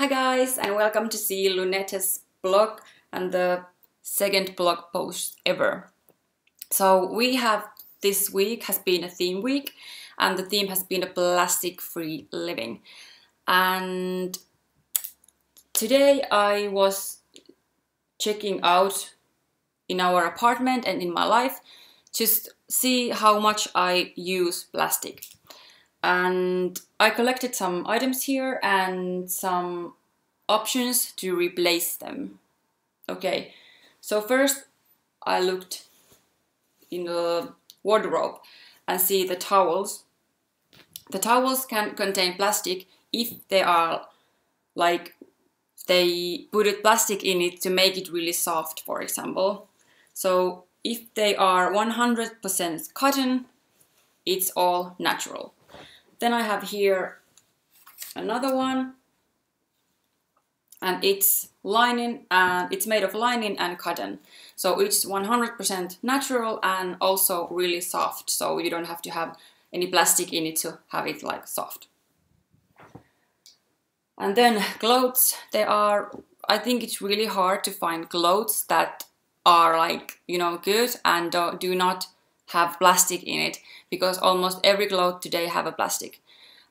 Hi guys and welcome to see Lunette's blog and the second blog post ever. So we have this week has been a theme week and the theme has been a plastic free living. And today I was checking out in our apartment and in my life just see how much I use plastic and I collected some items here and some options to replace them. Okay, so first I looked in the wardrobe and see the towels. The towels can contain plastic if they are like they put plastic in it to make it really soft, for example. So if they are 100% cotton, it's all natural. Then I have here another one and it's lining and it's made of lining and cotton. So it's 100% natural and also really soft. So you don't have to have any plastic in it to have it like soft. And then clothes, they are, I think it's really hard to find clothes that are like, you know, good and do not have plastic in it because almost every cloth today have a plastic.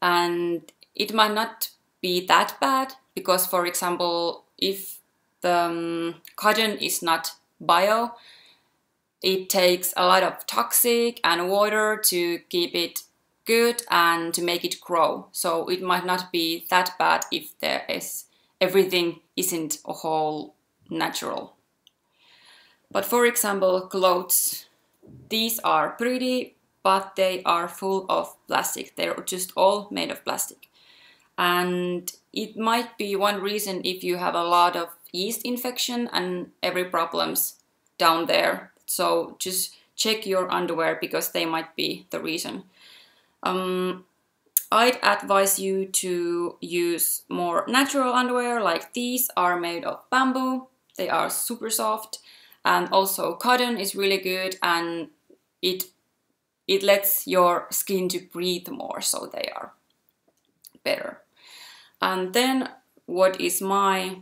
And it might not be that bad because for example if the um, cotton is not bio it takes a lot of toxic and water to keep it good and to make it grow. So it might not be that bad if there is everything isn't a whole natural. But for example clothes these are pretty, but they are full of plastic. They're just all made of plastic. And it might be one reason if you have a lot of yeast infection and every problems down there. So just check your underwear because they might be the reason. Um, I'd advise you to use more natural underwear like these are made of bamboo. They are super soft and also cotton is really good and it it lets your skin to breathe more so they are better. And then what is my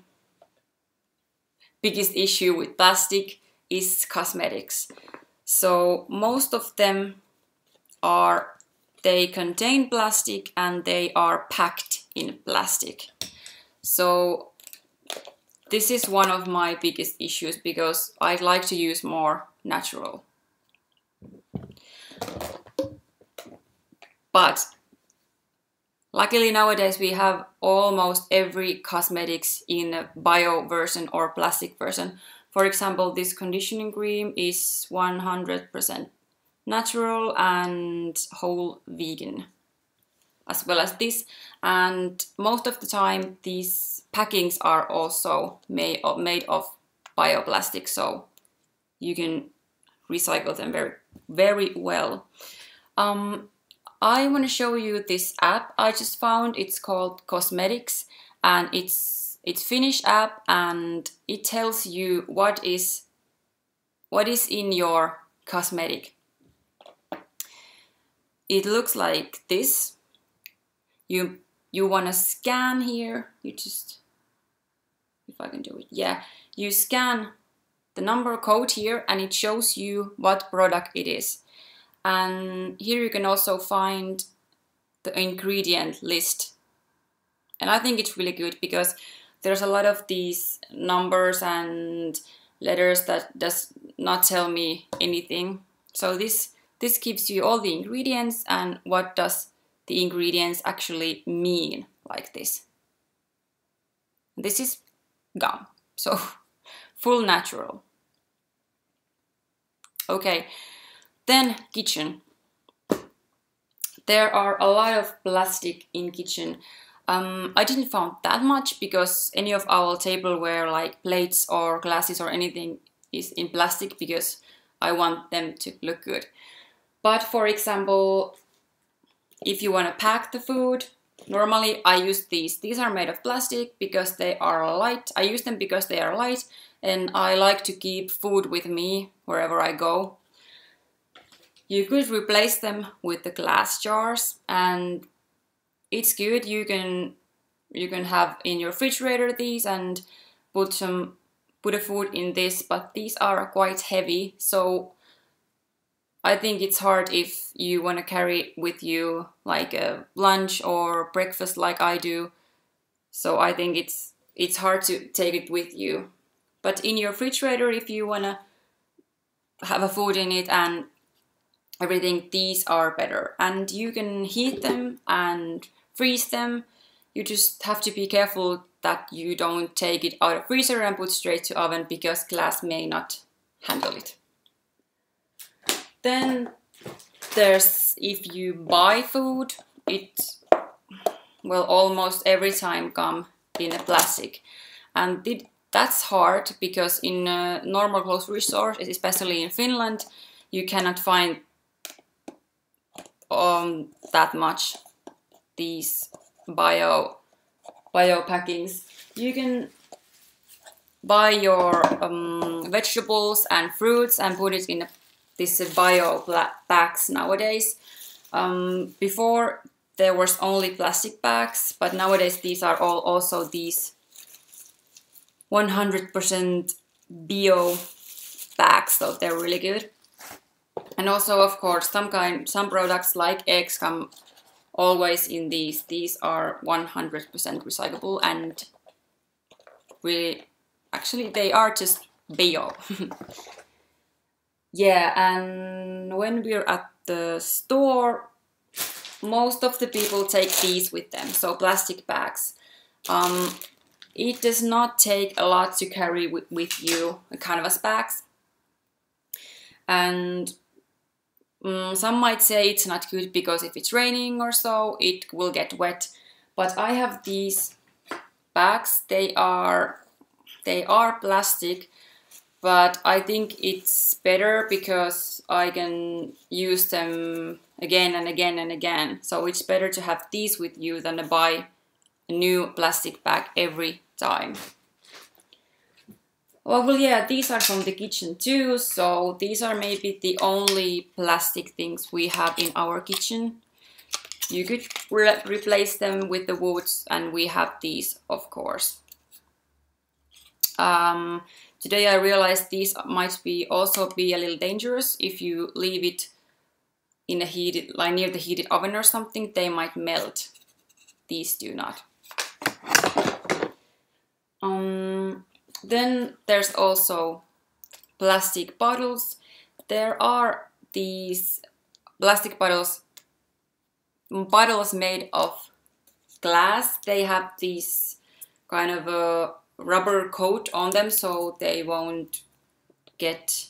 biggest issue with plastic is cosmetics. So most of them are they contain plastic and they are packed in plastic. So this is one of my biggest issues because I'd like to use more natural. But luckily nowadays we have almost every cosmetics in a bio version or plastic version. For example, this conditioning cream is 100% natural and whole vegan as well as this and most of the time these packings are also made of, made of bioplastic so you can recycle them very very well. Um, I want to show you this app. I just found it's called Cosmetics and it's it's Finnish app and it tells you what is what is in your cosmetic. It looks like this. You you want to scan here. You just if I can do it. Yeah you scan the number code here and it shows you what product it is. And here you can also find the ingredient list. And I think it's really good because there's a lot of these numbers and letters that does not tell me anything. So this this gives you all the ingredients and what does the ingredients actually mean like this. This is gum, so full natural. Okay, then kitchen. There are a lot of plastic in kitchen. Um, I didn't found that much because any of our tableware like plates or glasses or anything is in plastic because I want them to look good. But for example, if you want to pack the food, normally I use these. These are made of plastic because they are light. I use them because they are light and I like to keep food with me wherever I go. You could replace them with the glass jars and it's good. You can you can have in your refrigerator these and put some put a food in this, but these are quite heavy, so I think it's hard if you want to carry with you like a lunch or breakfast like I do. So I think it's it's hard to take it with you. But in your refrigerator if you want to have a food in it and everything, these are better. And you can heat them and freeze them. You just have to be careful that you don't take it out of freezer and put straight to oven because glass may not handle it. Then there's if you buy food, it will almost every time come in a plastic. And it, that's hard because in normal grocery store, especially in Finland, you cannot find um, that much these bio bio packings. You can buy your um, vegetables and fruits and put it in a these bio bags nowadays. Um, before there was only plastic bags, but nowadays these are all also these 100% bio bags, so they're really good. And also, of course, some kind, some products like eggs come always in these. These are 100% recyclable and really, actually, they are just bio. Yeah, and when we're at the store, most of the people take these with them, so plastic bags. Um, it does not take a lot to carry with, with you, canvas bags. And um, some might say it's not good because if it's raining or so, it will get wet. But I have these bags, they are, they are plastic, but I think it's better because I can use them again and again and again. So it's better to have these with you than to buy a new plastic bag every time. Well, well, yeah, these are from the kitchen too, so these are maybe the only plastic things we have in our kitchen. You could re replace them with the woods, and we have these, of course. Um, Today I realized these might be also be a little dangerous if you leave it in a heated, like near the heated oven or something, they might melt. These do not. Um, then there's also plastic bottles. There are these plastic bottles, bottles made of glass. They have these kind of a rubber coat on them so they won't get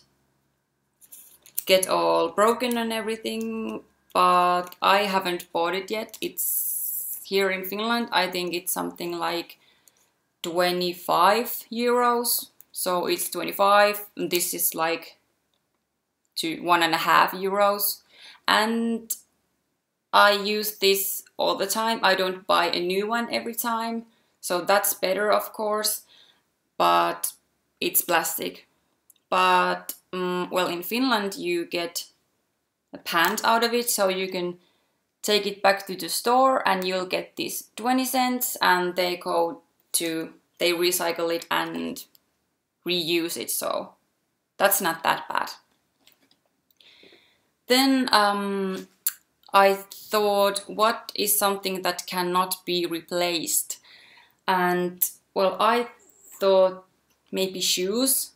get all broken and everything but I haven't bought it yet. It's here in Finland. I think it's something like 25 euros. So it's 25 this is like to one and a half euros. And I use this all the time. I don't buy a new one every time so that's better, of course, but it's plastic. But, um, well, in Finland you get a pant out of it, so you can take it back to the store and you'll get this 20 cents and they go to, they recycle it and reuse it, so that's not that bad. Then um, I thought, what is something that cannot be replaced? And well i thought maybe shoes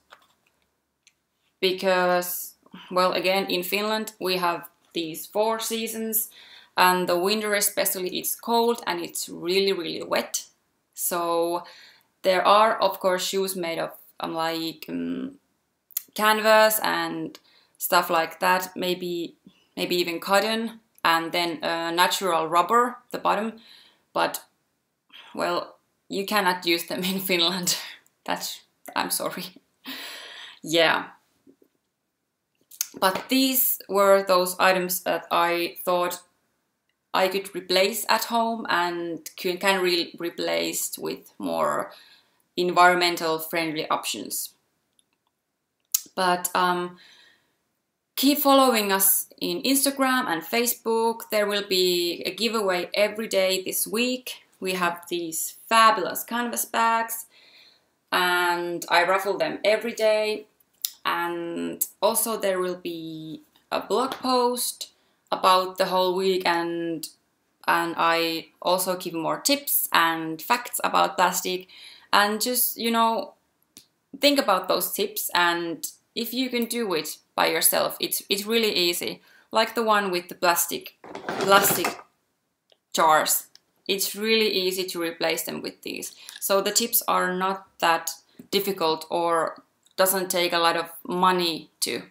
because well again in finland we have these four seasons and the winter especially it's cold and it's really really wet. So there are of course shoes made of um, like um, canvas and stuff like that maybe maybe even cotton and then uh, natural rubber the bottom. But well you cannot use them in Finland. That's, I'm sorry. yeah. But these were those items that I thought I could replace at home and can, can re replace with more environmental friendly options. But um, keep following us in Instagram and Facebook. There will be a giveaway every day this week we have these fabulous canvas bags and I raffle them every day. And also there will be a blog post about the whole week and and I also give more tips and facts about plastic. And just you know think about those tips and if you can do it by yourself it's it's really easy. Like the one with the plastic plastic jars it's really easy to replace them with these so the tips are not that difficult or doesn't take a lot of money to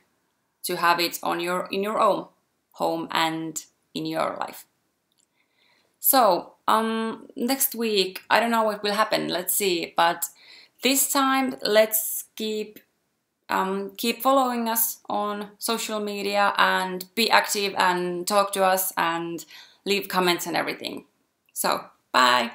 to have it on your in your own home and in your life. So, um, next week, I don't know what will happen. Let's see. But this time, let's keep um, keep following us on social media and be active and talk to us and leave comments and everything. So, bye.